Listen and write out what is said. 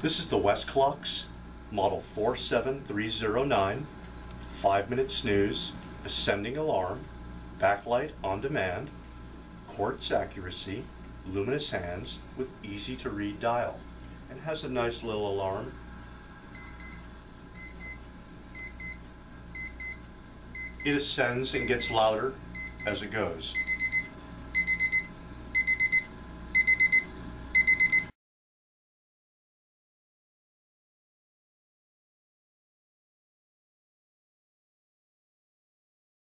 This is the Westclox model 47309, 5 minute snooze, ascending alarm, backlight on demand, quartz accuracy, luminous hands with easy to read dial, and has a nice little alarm. It ascends and gets louder as it goes.